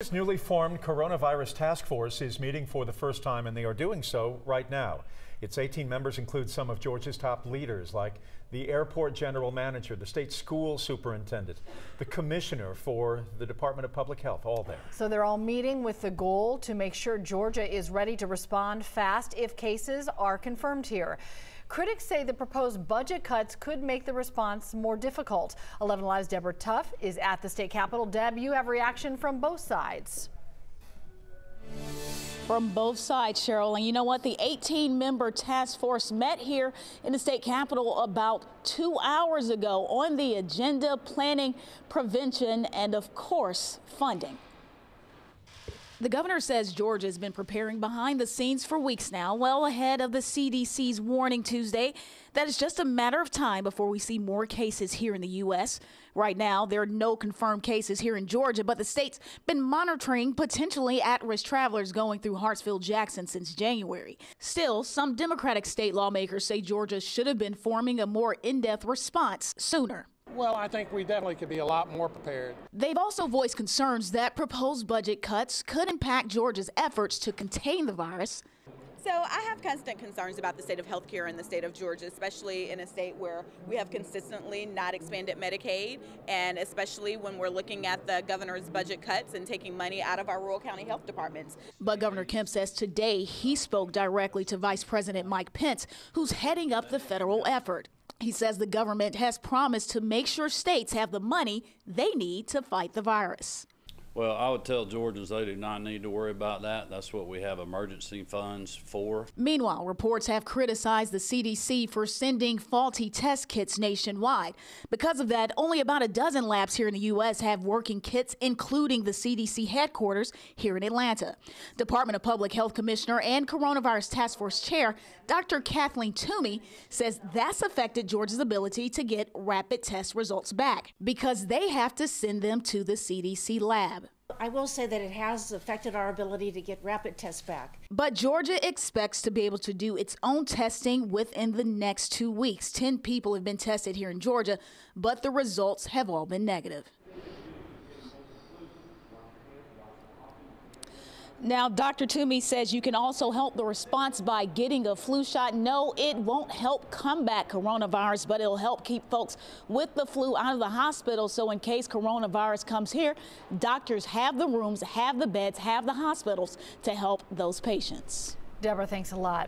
This newly formed coronavirus task force is meeting for the first time, and they are doing so right now. Its 18 members include some of Georgia's top leaders, like the airport general manager, the state school superintendent, the commissioner for the Department of Public Health, all there. So they're all meeting with the goal to make sure Georgia is ready to respond fast if cases are confirmed here. Critics say the proposed budget cuts could make the response more difficult. 11Alive's Deborah Tuff is at the state capitol. Deb, you have reaction from both sides from both sides, Cheryl. And you know what? The 18 member task force met here in the state capitol about two hours ago on the agenda planning, prevention, and of course, funding. The governor says Georgia has been preparing behind the scenes for weeks now, well ahead of the CDC's warning Tuesday that it's just a matter of time before we see more cases here in the U.S. Right now, there are no confirmed cases here in Georgia, but the state's been monitoring potentially at risk travelers going through Hartsfield Jackson since January. Still, some Democratic state lawmakers say Georgia should have been forming a more in depth response sooner. Well, I think we definitely could be a lot more prepared. They've also voiced concerns that proposed budget cuts could impact Georgia's efforts to contain the virus. So I have constant concerns about the state of healthcare in the state of Georgia, especially in a state where we have consistently not expanded Medicaid, and especially when we're looking at the governor's budget cuts and taking money out of our rural county health departments. But Governor Kemp says today he spoke directly to Vice President Mike Pence, who's heading up the federal effort. He says the government has promised to make sure states have the money they need to fight the virus. Well, I would tell Georgians they do not need to worry about that. That's what we have emergency funds for. Meanwhile, reports have criticized the CDC for sending faulty test kits nationwide. Because of that, only about a dozen labs here in the U.S. have working kits, including the CDC headquarters here in Atlanta. Department of Public Health Commissioner and Coronavirus Task Force Chair Dr. Kathleen Toomey says that's affected Georgia's ability to get rapid test results back because they have to send them to the CDC lab. I will say that it has affected our ability to get rapid tests back. But Georgia expects to be able to do its own testing within the next two weeks. 10 people have been tested here in Georgia, but the results have all been negative. Now, Dr. Toomey says you can also help the response by getting a flu shot. No, it won't help combat coronavirus, but it'll help keep folks with the flu out of the hospital. So in case coronavirus comes here, doctors have the rooms, have the beds, have the hospitals to help those patients. Deborah, thanks a lot.